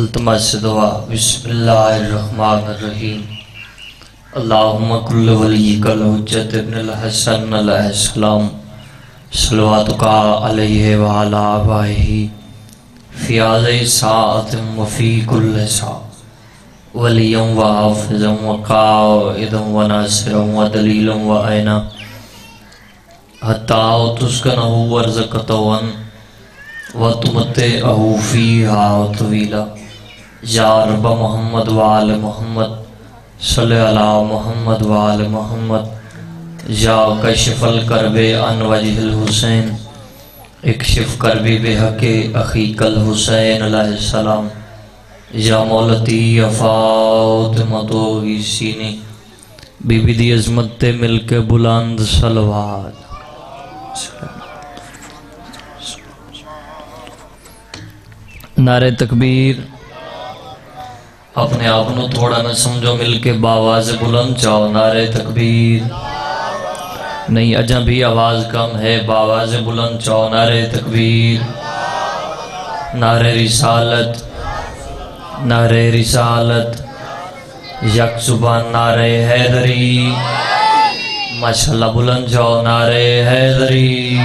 अल्तमस बिस्मिल्लाहिर्रहमानिर्रहीम। अल्लाहुम्मा कुल्ल वलीकल हुज्जत इब्नुल हसन अलैहिस्सलाम सलवातुका अलैहि व अला आबाइहि। फ़ी आज़ि साअतिन कुल्ल सा। वलियम व हाफिज़म व काइदम व नासिरम व दलीलम व ऐना हत्ता तुस्कनहु वर्ज़क़तवन व तुमते अहूफ़ी हा तवीला। या रब मोहम्मद वाल मोहम्मद सल अला मोहम्मद वाल मोहम्मद। या कशफल करबे अन वजहिल हुसैन, इकशिफ करबी बेहके अखीकल हुसैन अलैहिस्सलाम या मौलती अफातिमतो सीने, बीबी दी अजमत ते मिलके बुलंद सलवात नारे तकबीर। अपने आप को थोड़ा न समझो मिलके बावाज बुलंद जाओ नारे तकबीर। नहीं, अजा भी आवाज़ कम है, बावाज बुलंद जाओ नारे तकबीर। नारे रिसालत नारे रिसालत। यक सुबह नारे हैदरी। माशाल्लाह, बुलंद जाओ नारे हैदरी।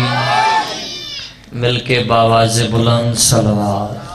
मिलके बावाज बुलंद सलवार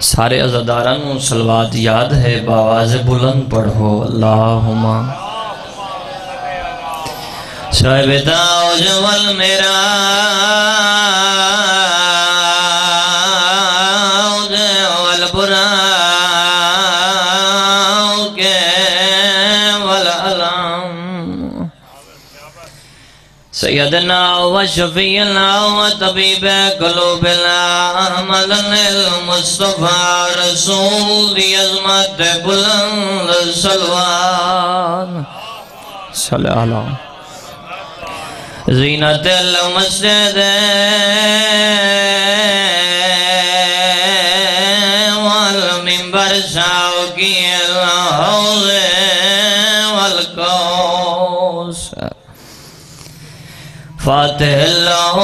सारे अजादारा सलवाद याद है बावाज बुलंद पढ़ो अल्लाहुमा शहबदा उज्जवल मेरा। सैदना व शफीना व तबीब अहमद मुस्तफ़ा रसूल अजमत बुलंद सलवान। जीनत मस्जिद वल मिंबर शाउकी हौज फातिह अल्लाह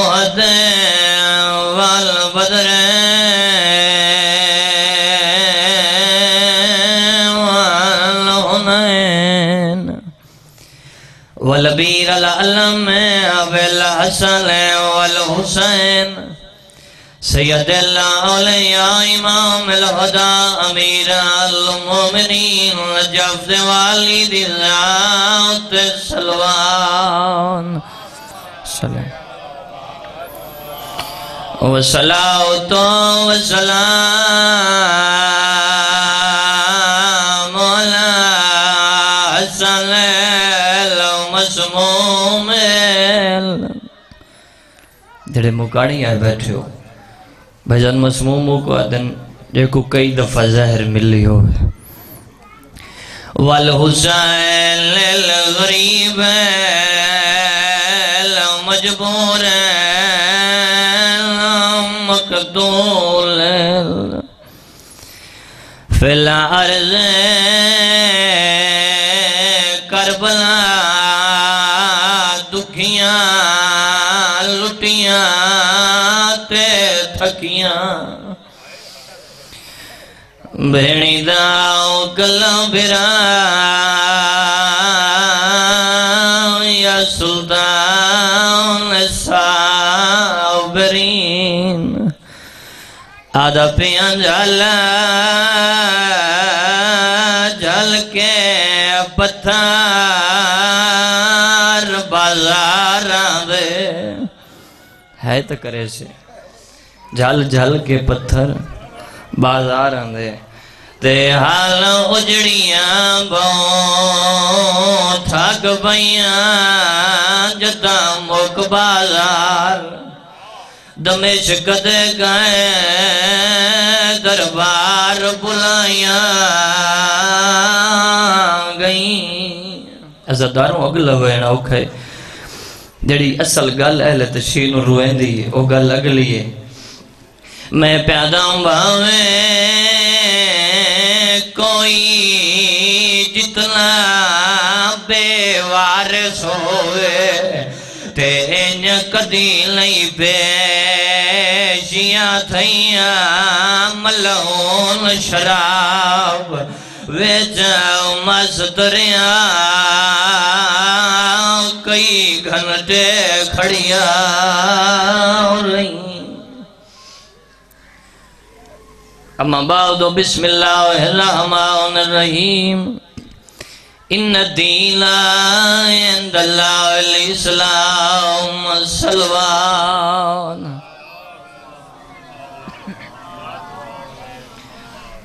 वल बदर। वल वलबीर अलम अबल हसन वल हुसैन। सैयद इमाम अलहुदा अमीर अलमुमिनीन जफ्द वालिद ज़ात सलवान सलाम हसन मसमूम जड़े मुकाणी आए बैठे हो भजन मसमूम को आदन जेको कई दफ़ा ज़हर मिली हो वल हुसैन गरीब मजबूर मकदूल फिला अर्ज़ करबला दुखियाँ लुटियाँ ते थकियाँ भेणी दाओ गला बिरा आधा पिया जल जल के पत्थर बाज़ार दे है तो करे से। झल झल के पत्थर बाज़ार आंदे ते हाल उजड़ियाँ, बो थक पइयाँ जदा मुक बाज़ार। दमिश्क दे गए, दरबार बुलाया गई। अजादारों अगला वेना औखे जड़ी असल गल अहले तशीर नु रुएंदी ओ गल अगली है। मैं प्यादा भावे, कोई जितना बेवारस होवे ते इंज कदी नहीं पेशियाँ थैया मलून शराब विच मस्तरिया। कई घंटे खड़िया रही। अम्मा बादो बिस्मिल्लाहिर्रहमानिर्रहीम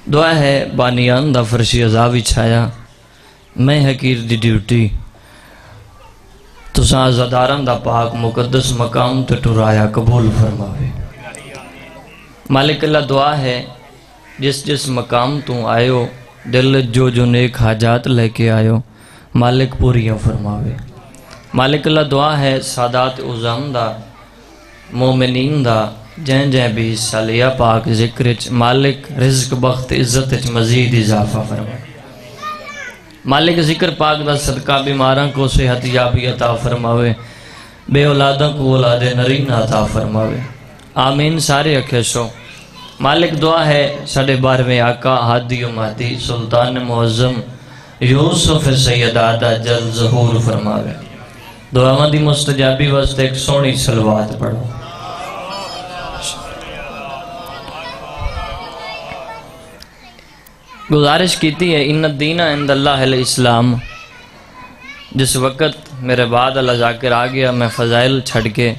दुआ है बानियान दा फरशी अजा विछाया मैं हकीर दी ड्यूटी। तुसा अजादारां दा पाक मुकद्दस मकाम ते टुराया, कबूल फरमावे। मालिक अल्लाह दुआ है, जिस जिस मकाम तू आयो दिल जो जो नेक हाजात लेके आयो, मालिक पूरियाँ फरमावे। मालिक अल्लाह दुआ है, सादात उज़म दा, मोमिनीन दा जै जै भी हिस्सा लिया पाक ज़िक्र मालिक रिज्क, बख्त, इज़्ज़त मजीद इजाफा फरमाए। मालिक ज़िक्र पाक दा सदका बीमारां को सेहत याबी अता फरमावे, बे औलादा को औलादे नरीन अता फरमावे। आमीन, सारे अखे सो मालिक दुआ है, साढ़े बारहवें आका, हादी मादी सुल्तान मुअज्जम, यूसुफ सैयदादा जल जहूर फरमावे। दुआवां दी मुस्तजाबी वास्ते एक सोहनी सलवात पढ़ो। गुजारिश की है इन दीना इंद अल्लाह इस्लाम जिस वक़्त मेरे बाद अल्लाह जाकिर आ गया, मैं फ़जाइल छड़ के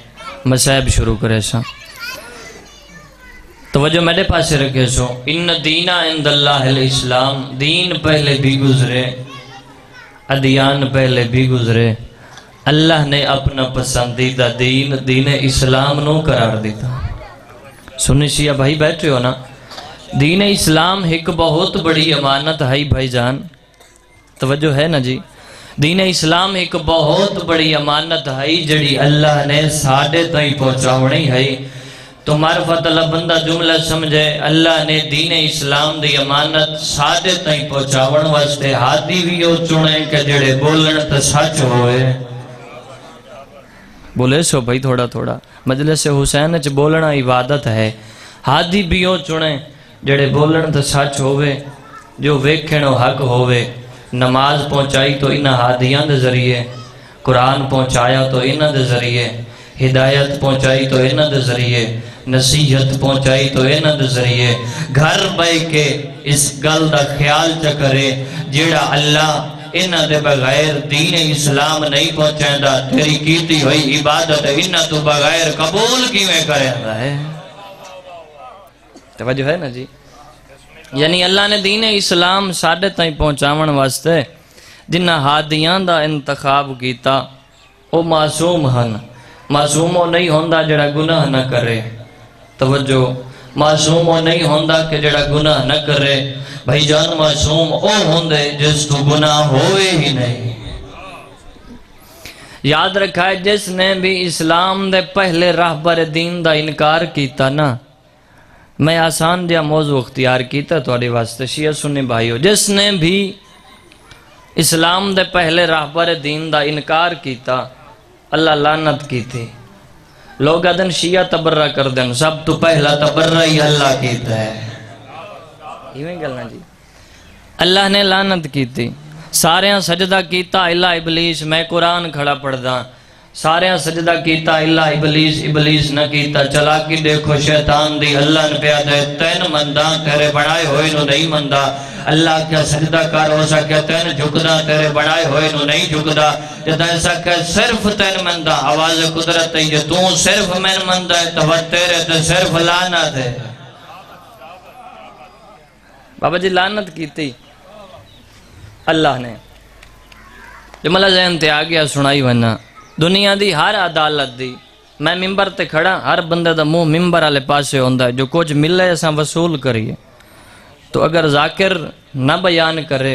मसाहब शुरू करे सा। तो मेरे पास रखे सो। इन दीना इंद अल्लाह इस्लाम, दीन पहले भी गुजरे, अदियान पहले भी गुजरे। अल्लाह ने अपना पसंदीदा दीन दीन इस्लाम नो करार दिता। सुनी शिया भाई बैठे हो ना? दीन इस्लाम एक बहुत बड़ी अमानत है भाईजान। तवज्जो है ना जी? दीन इस्लाम एक बहुत बड़ी अमानत है जड़ी अल्लाह ने साढ़े ताई पहुंचावनी है। तो मार्फत अल्लाह बंदा जुमला समझे, अल्लाह ने दीन इस्लाम दी अमानत साढ़े ताई पहुंचावन वास्ते हादी भी ओ चुने के जड़े बोलन तो सच होए। बोले सो भाई थोड़ा थोड़ा मजलिस हुसैन च बोलना इबादत है। हादी भी ओ चुने, जड़े बोलन तो सच होवे जो वेखण हक होवे नमाज़ पहुंचाई तो इन हादियाँ दे ज़रिए, कुरान पहुँचाया तो इन्हां दे ज़रिए, हिदायत पहुंचाई तो इन्हां दे ज़रिए नसीहत पहुंचाई तो इन्हां दे ज़रिए घर बह के इस गल का ख्याल च करे, जेड़ा अल्लाह इन्हां बगैर दीन इस्लाम नहीं पहुंचांदा, तेरी कीती हुई इबादत इन्हां तो बगैर कबूल किवें करेंदा है? है ना जी? यानी अल्लाह ने दीन इस्लाम साढ़े ताईं पहुंचावन वास्ते जिन्ना हादियाँ दा इंतखाब वो मासूम हन। मासूम नहीं होंदा जड़ा गुनाह न करे। तवज्जो। मासूम वो नहीं होंदा कि जड़ा गुनाह न करे। भाई जान, मासूम ओ होंदे जिस तो गुनाह होवे ही नहीं। याद रखा है जिसने भी इस्लाम दे पहले राहबर दीन दा इनकार कीता ना, मैं आसान जहा मौजू अख्तियार किया थोड़े वास्ते। शिया सुनी भाईओ, जिसने भी इस्लाम दे पहले राहबर दीन का इनकार किया अल्लाह लानत की थी लोग आदन शिया तबर्रा कर देन सब तो पहला तबर्रा ही अल्लाह कीता है। इवें जी। अल्लाह ने लानत की थी। सारे सजदा किया इला इबलीस मैं कुरान खड़ा पढ़दा। सारे सजदा किया इला इबलीस इबलीस न किया चला कि देखो, शैतान दी अल्लाह ने प्या दे। तेन मंदा तेरे बनाए होए नु नहीं मंदा। अल्लाह क्या सजदा कर, हो सके तेन झुकदा तेरे बनाए होए नु नहीं झुकदा। जद ऐसा कह सिर्फ़ तेन मंदा। आवाज़ कुदरत है जे तू सिर्फ़ मैन मंदा है तो तेरे ते सिर्फ़ लानत है। बाबा जी, लानत की थी अल्लाह ने। जमला जैन ते आ गया, सुनाई वना दुनिया दी हर अदालत दी। मैं मिंबर ते खड़ा, हर बंदे दा मुँह मिंबर वाले पासे होंदा है, जो कुछ मिले असा वसूल करिए। तो अगर जाकिर न बयान करे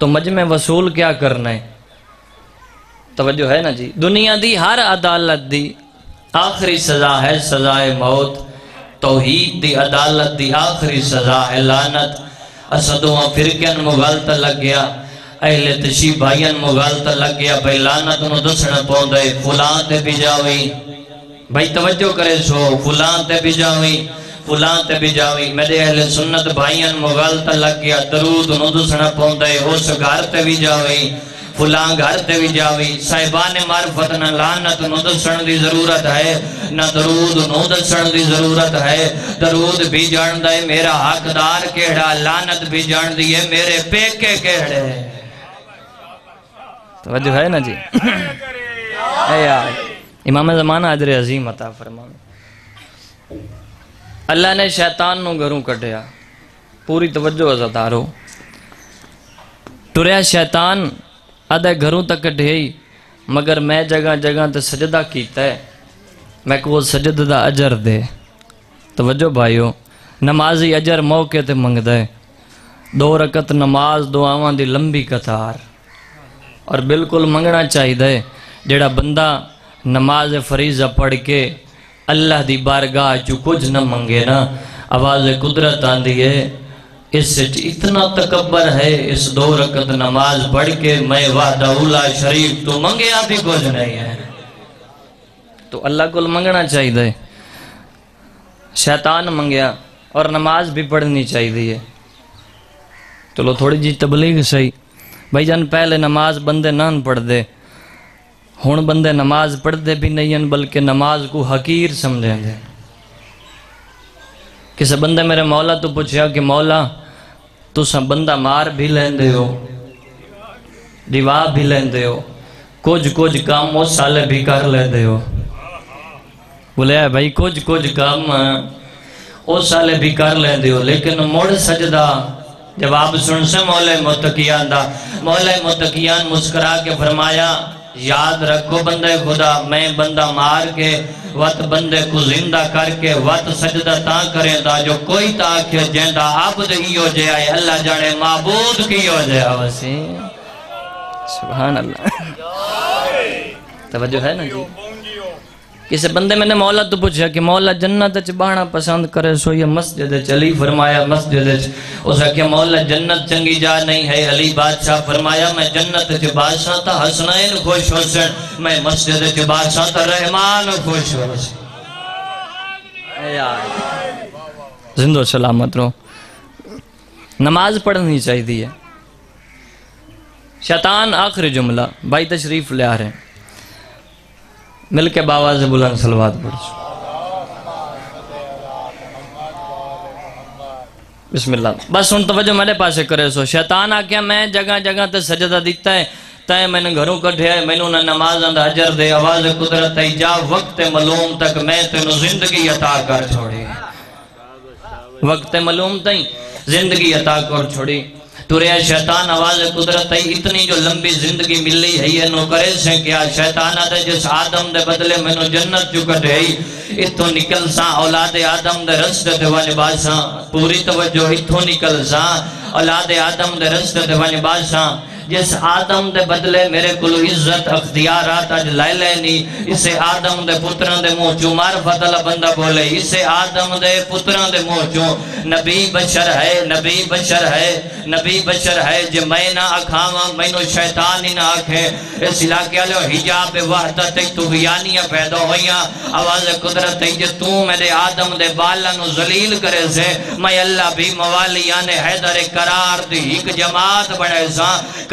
तो मजमे वसूल क्या करना है? तवज्जो है ना जी? दुनिया दी हर अदालत दी आखिरी सजा है, सजाए मौत। तौहीद दी अदालत दी आखिरी सजा है, लानत। असदुआ फिरकन मुगलत लग गया अहले तशी भाईयन मुगलत लग गया भाई लानत नु दसना पौंदा, फलां ते भी जावी। भाई तवज्जो करे सो, फलां ते भी जावी, फलां ते भी जावी। मेरे अहले सुन्नत भाईयन मुगलत लग गया दरूद नु दसना पौंदा, उस घर ते भी जावी, फुला घर ते भी जावी। साहिबान मार्फत न लानत नु दसण दी ज़रूरत है, न दरूद नु दसण दी ज़रूरत है। दरूद भी जानदा है, मेरा हकदार केड़ा लानत भी जानदी है, मेरे पेके केड़े तवज्जो है ना जी? यार, इमाम जमाना अजर अजीम अता फरमान अल्लाह ने शैतान नु घरों कढ़िया। पूरी तवज्जो अजादारो टुरया शैतान आधे घरों तक ढेई, मगर मैं जगह जगह ते सजदा कीता है। मैं को सजद दा अजर दे। तवज्जो भाइयों नमाजी अजर मौके ते मंगदा दो रकत नमाज़ दुआवां दी लंबी कतार। और बिल्कुल मंगना चाहिए जेड़ा बंदा नमाज़ फरीजा पढ़ के अल्लाह दी बारगाह चू कुछ न मंगे ना, आवाज़ कुदरत आंदी है। इस इतना तकबर है, इस दो रकत नमाज़ पढ़ के मैं वाहदाउला शरीफ तो मंगया भी कुछ नहीं है। तो अल्लाह को मंगना चाहिए शैतान मंगया और नमाज़ भी पढ़नी चाहिए चलो थोड़ी जी तबलीग सही। भाई जान, पहले नमाज़ बंदे नान पढ़ते हूँ बंदे नमाज़ पढ़ते भी नहीं हैं, बल्कि नमाज़ को हकीर समझेंगे किसी बंदे मेरे मौला तो पूछा कि मौला, तुस बंदा मार भी लेंदे हो दिवा भी लेंदे हो कुछ कुछ काम उस साले भी कर लेंदे हो। बोले भाई कुछ कुछ काम, उस साले भी कर लेंदे हो, लेकिन मुड़ सजदा जवाब सुन से मौले मुतकियान दा। मौले मुतकियान मुस्कुरा के फरमाया याद रखो बंदे खुदा मैं बंदा मार के वत बंदे को ज़िंदा करके वत सजदा ता करे दा जो कोई ता के जेंदा आबद इयो जे आए अल्लाह जाने माबूद कियो जे वसी सुभान अल्लाह। तवज्जो है ना जी? किसी बंदे मैंने मौला तो पूछा कि मौला जन्नत बहना पसंद करे, सो ये मस्जिद चली फरमाया, मस्जिद उस आख्या मौला जन्नत चंगी जा नहीं है, अली बादशाह फरमाया, मैं जन्नत च बादशाह था हसनैन खुश हो मैं मस्जिद च बादशाह था रहमान खुश जिंदो सलामत रहो। नमाज़ पढ़नी चाहिए शैतान आखिरी जुमला भाई तशरीफ़ ले आ रहे हैं। मिल के बाबा से बुलंद सलवात पढ़ बिस्मिल्लाह। बस सुन, तवज्जो मेरे पास करे सो। शैतान आख्या, मैं जगह जगह ते सजदा दिता है। तय मैंने घरों है मैनू ना नमाज़ अंद हजर दे, आवाज़ कुदरत आई, जा वक्त मलूम तक मैं तेन ज़िंदगी अता कर छोड़ी। वक्त मलूम तई ज़िंदगी अता कर छोड़ी। तुरया शैतान आवाज़ कुदरत है इतनी जो लंबी ज़िंदगी मिली है, ये नो करे से क्या? शैतान दे जिस आदम दे बदले मैनू जन्नत चुकट इतो निकल सा, औलाद आदम दे रस्ते ते वन बादशाह पूरी तवज्जो इतो निकल सा, औलाद आदम दे रस्ते ते वन बासा। जिस आदम दे बदले मेरे को इज़्ज़त अख्तियारात अज लै लेनी। इसे आदम दे पुत्रां दे मुँह चो मारफत अल्लाह बंदा बोले, इसे आदम दे पुत्रां दे मुँह चो। नबी बशर है, नबी बशर है, नबी बशर है, जे मैं ना अखावा मैनू शैतान ही ना आखे। इस इलाके वाले हिजाब वहदत तुगयानियाँ पैदा होइयाँ। आवाज़ कुदरत जे तू मेरे आदम दे बाला नु जलील करे से, मैं अल्लाह भी मवालिया ने हैदर करार दी एक जमात बने सा।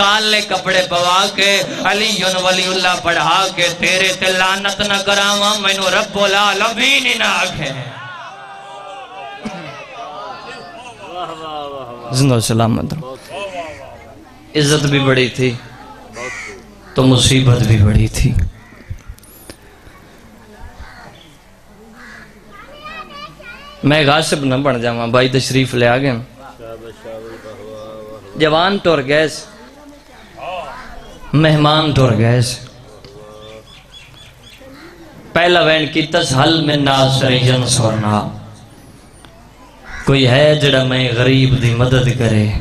काले कपड़े पवा के अली वलीउल्लाह पढ़ा के तेरे ते लानत न करावा, मैनू रब्बुल आलमीन ना आखे। ज़िंदा सलामत इज़्ज़त भी बड़ी थी तो मुसीबत भी बड़ी थी। मैं गासिब न बन जावा, भाई तशरीफ़ ले आ गए जवान तुर गए मेहमान तुर गए पहला वैन की तस हल में नासरजन सोना कोई है जड़ा मैं गरीब की मदद करे।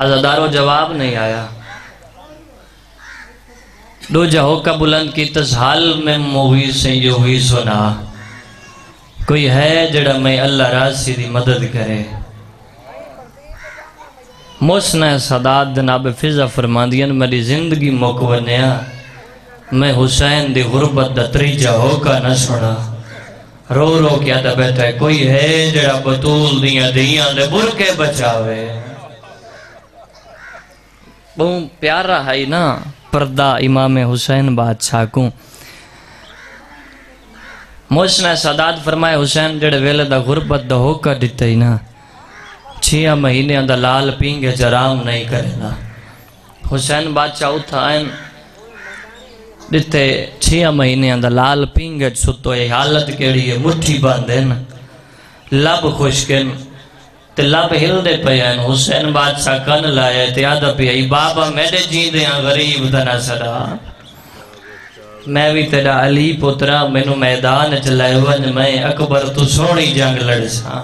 अजादारो जवाब नहीं आया। दूजा होका बुलंद की तसहाल में मूवी से जो हुई सुना। कोई है जड़ा मैं अल्लाह रासी की मदद करे। मुसना सदात जनाब फिजा फरमादियन मेरी ज़िंदगी मुक बनया। मैं हुसैन दी गुरबत दा त्रीजा होका न सुना। रो रो क्या दा बैठा कोई है जड़ा बतूल दिया दिया दे बुरके बचावे। बहु प्यारा है ना, पर्दा इमाम हुसैन बादशाह को। मोशना सदात फरमाए, हुसैन जड़े वेले दा गुरबत दा होकर दिता ही ना। छिया महीने दा लाल पींगे जराम नहीं करेना हुसैन बादशाह उठा आन दिते छिया महीने अंदर लाल पींगे सुतो ये हालत केड़ी है? मुट्ठी बांधे न लब खुशकन ते लब हिलदे पे हुसैन बादशाह कन लाए ते आदा पे बाबा मेरे जींदे गरीब तना सदा मैं भी तेरा अली पुत्रा, मैनू मैदान च ले वन मैं अकबर तू सोहनी जंग लड़ सा।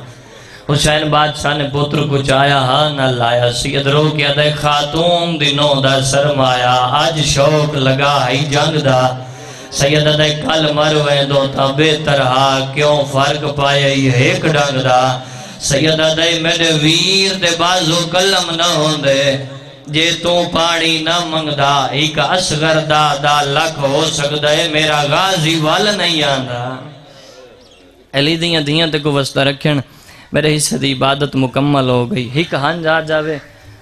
हुसैन बादशाह ने पुत्र को चाया, हा, न लाया सी अदरो क्या दे खातून दिनों दा सरमाया। आज शौक लगा है जंग दा। सैयद दे कल मर वे दो ता बेहतर हा, क्यों फ़र्क पाया एक डंग दा? सैयदा दे मेरे वीर दे बाजू कलम न होंदे। जे तू पानी न मंगदा एक असगर दा दा लख हो सकदा है, मेरा गाजी वल नहीं आंदा। अली दियाँ दियाँ ते को वस्ता रखन। मेरे हिस्से दी इबादत मुकम्मल हो गई। हिक हंज आ जावे।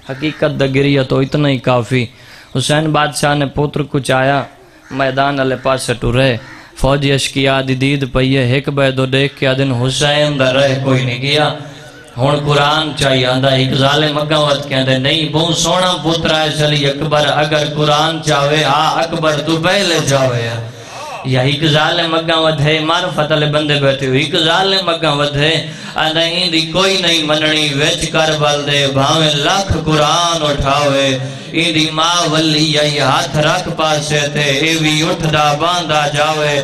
हकीकत द गिरिया तो इतना ही काफ़ी। हुसैन बादशाह ने पुत्र कुछ आया। मैदान अले पास टुरे। फौजी अशकिया दी दीद पई है। एक बैदो देख के दिन हुसैन दा रह कोई नहीं गया। हूँ कुरान चाहिए आंदा, एक जाले मगावत कहते नहीं बहुत सोना पुत्र है चली अकबर, अगर कुरान चाहे हा अकबर तू पहले जावे या एक जाले मगावत है मारफत बंदे बैठे हो एक जाले मगावत है आंदा इंदी कोई नहीं मननी विच कर बल दे, भावे लाख कुरान उठावे। इंदी माँ वली आई, हाथ रख पासे ते, ए भी उठदा, बांदा जावे।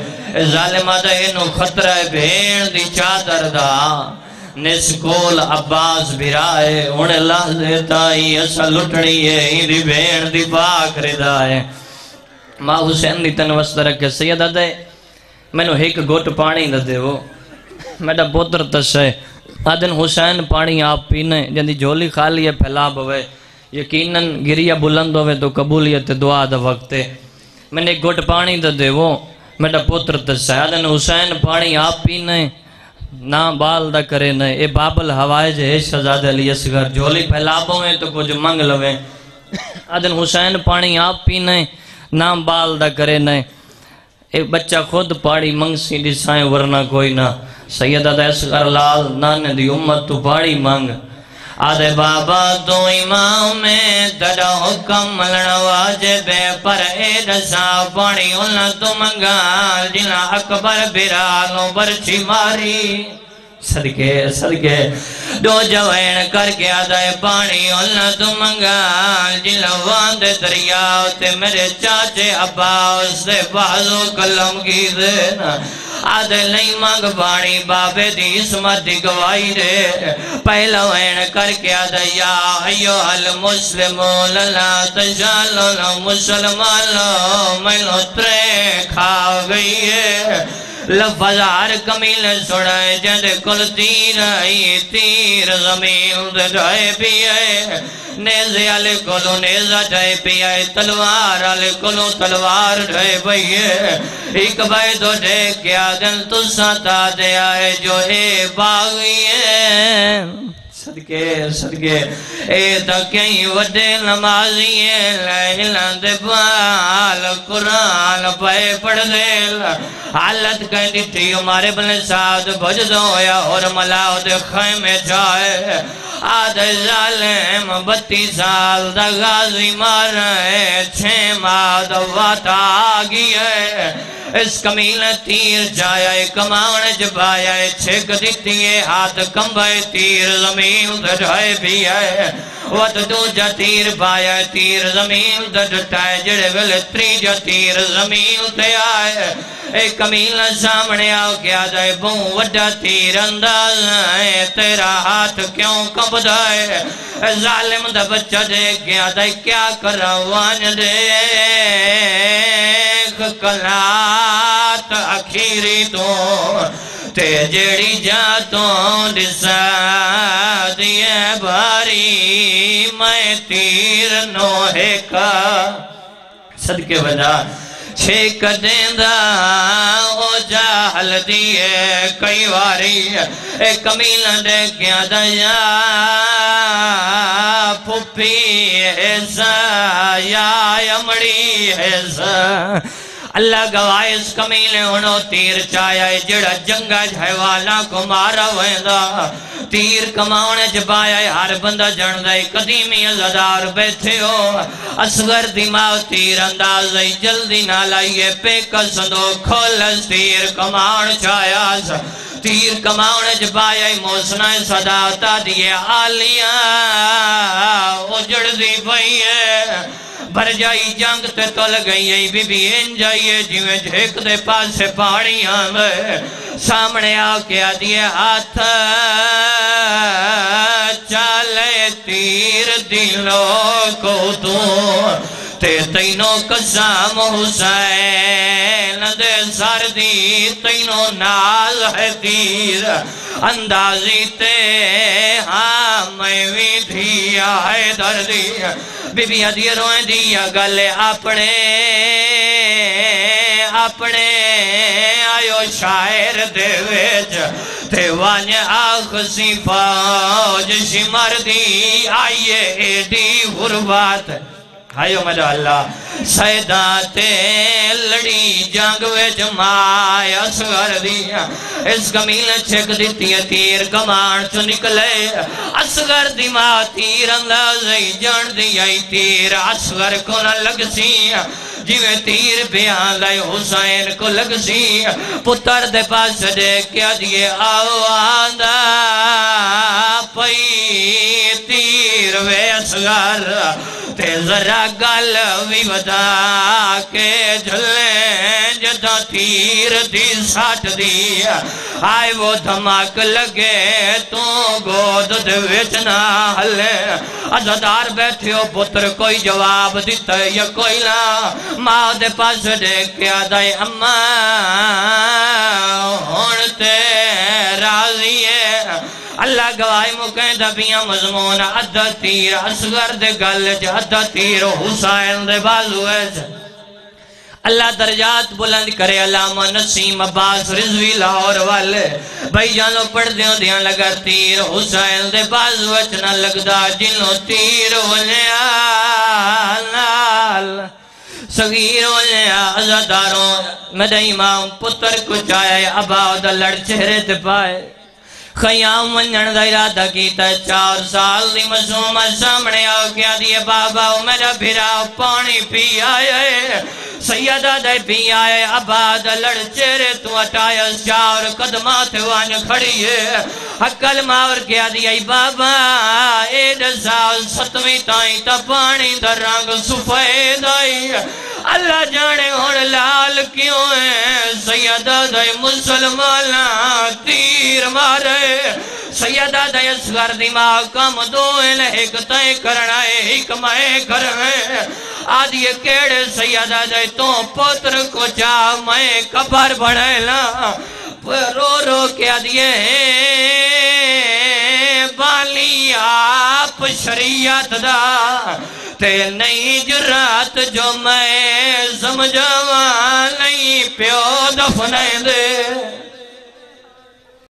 जालिमा दा इनु खतरा है, भेण दी चादर दा। निस्कोल अब्बास बिराए उन लाजे ताई असा लुटनी है इंदी भेण दी बाख रिदा है। माँ हुसैन दी तन वस्त रखे, सैयद अदे मैनू एक घुट पानी द देवो। मेरा पुत्र तस है आदन हुसैन पानी आप पीने, जंदी झोली खाली है फैला बवे यकीनन गिरिया बुलंद होवे तो कबूलियत दुआ द वक्त मैंने एक घुट पानी द देवो। मेरा पुत्र तस है आदन हुसैन पानी आप पीने, ना बाल द करे न। ए बाबल हवाए जे शहजाद अली असगर, झोली फैलाबो में तो कुछ मंग लवे। अदन हुसैन पानी आप पीने ना बाल दा करे न। एक बच्चा खुद पाड़ी मंगसी दिसाए वरना कोई ना। सैयद असगर लाल, नाने दी उम्मत तू पाड़ी मंग। आदे बाबा तू इमाम में तड़ा हुक्म मलण वाजिबे पर ए दसा पानी उन तू मंगा। जिला अकबर बिरालो बरछी मारी। सदके सदके दो जवैन करके आदाए पानी उन तू मंगा। जिला वांद दरिया ते मेरे चाचे अब्बा से बाजू कलम की देना आद नहीं मंग पानी बाबे दी इसमत दी गवाही दे। पहला वैन करके आद या अयो अल मुस्लिम लला तजालो मुसलमान, मैनो त्रे खा गई है। लफजार कमील सुनाए जद कुल तीर आई तीर ज़मीन जाए पिए। नेजे आले कोलो नेजा जाए पिए, तलवार आले कोलो तलवार जाए पिए एक भाई तो दे क्या दिन तुसा ता दे आए, जो ए बागी है। सदके सदके। ए तो कई वडे नमाजी दे बाल कुरान पे पढ़ दे हालत कह दी हमारे बने साध भज दो या और मलाओ दे खैमे जाए। आध जालिम बत्ती साल दा गाजी मार छे माद वाता आ गई है इस कमील तीर जाया कमाण जबाया छिक दी है हाथ कंबे तीर ज़मीन उधर भी है। वत दूजा तीर पाया तीर ज़मीन डटाए जड़े वेले त्रीजा तीर ज़मीन ते आए। ए कमीला सामने आओ, क्या जाए बहु वड्डा तीर अंदाज है, तेरा हाथ क्यों कंबदा है? जालिम दा बच्चा देख गया दे क्या करा वान दे कलात अखीरी तो ते जेड़ी जा तो दिसा दिए भारी, मैं तीर नोहे का। सदके बजा छेक ओ जा हल्दी है कई बारी ए कमील दे क्या दया। पुपी है सा, या अमड़ी है सा। अल्लाह गवाए इस कमीले हुनो तीर चाया जड़ा जंगा जहवाला को मारा वेंदा। तीर कमाने च पाया हर बंदा जानदा है, कदीमी अजादार बैठे हो। असगर दिमाग तीर अंदाज जल्दी ना लाइए पे खोल तीर कमान चाया तीर कमाने च पाया सदाता दिए आलिया। उजड़ दी पई है, भर जाई जंग ते तुल गई बीबी इन जाइए जिमें झेक दे पास पानी आवे सामने आके आदिए हाथ, चाले तीर दिलो को तू ते तैनो कसम हुसैन, दे सर तैनो नाज है तीर। अंदाजी ते हाँ मैं भी धिया है बीबिया दी रोए दिया गल अपने अपने आयो शायर दे ते वन आख सी सिमर दी आइए एडी गुरबात हायो मेरा अल्लाह सैदा ते लड़ी जंग विच माय असगर दिया इस कमील छक दी तीर कमान च निकले असगर दी माँ तीर अंदाज जान दी आई तीर असगर को ना लग जिवे तीर बयान लाए हुसैन को लग सी पुत्र दे पास देख क्या दिए आओ आंदा पई तीर वे असगर ते जरा गल भी बता के झले जदा तीर दी सट दी आए वो धमाक लगे तू गोद दे विच ना हले अजादार बैठे हो पुत्र कोई जवाब दिता या कोई ना माँ दे पास देखा दे अम्मा हुन ते राज़ी है। अल्लाह गवाए मुके दबिया मजमून, अद्धा तीर, असगर दे गल च, अद्धा तीर, हुसैन दे बाजू अल्लाह दर्जात बुलंद करे, अलामा नसीम अब्बास रिजवी लाहौर वाले। भाई जानो पढ़दे होंदियाँ लगा तीर, हुसैन दे बाजू च, ना लगदा जिनो तीर वलिया सगीर वलिया अजादारों इमाम पुत्र को चाहे अबा लड़ चेहरे ते पाए। खयाम वंजन का इरादा किया चार साल की मसूम सामने आ गया, दिए बाबा मेरा फिरा पानी पी आए। सैयदा दे पी आए, आबाद लड़ चेहरे तू हटाया, चार कदमा थे वन खड़ी है अकल मार क्या दिया बाबा, ए साल सतवीं ताई ता पानी दा रंग सफ़ेद आई। अल्लाह जाने हूँ लाल क्यों है? सैयदा दे मुसलमान तीर मारे। सैयदा दे असगर दिमाग कम दो एक तय करना है, एक मैं कर आदि केड़े सैयदा दे तो पुत्र को जा मैं कबर बनेला रो रो के दिए बाली आप शरीयत दा, ते नहीं जुरात जो मैं समझवा नहीं प्यो दफने दे।